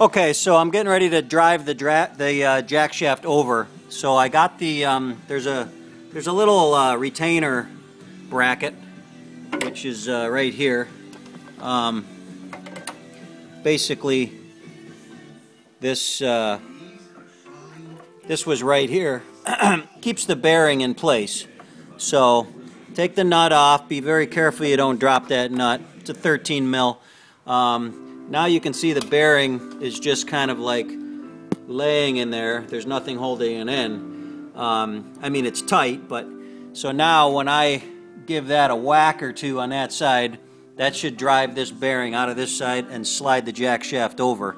Okay, so I'm getting ready to drive the dra the uh, jack shaft over. So I got the um, there's a there's a little uh, retainer bracket which is uh, right here. Um, basically, this uh, this was right here keeps the bearing in place. So take the nut off. Be very careful you don't drop that nut. It's a 13 mil. Um, now you can see the bearing is just kind of like laying in there. There's nothing holding it in. Um, I mean, it's tight, but so now when I give that a whack or two on that side, that should drive this bearing out of this side and slide the jack shaft over.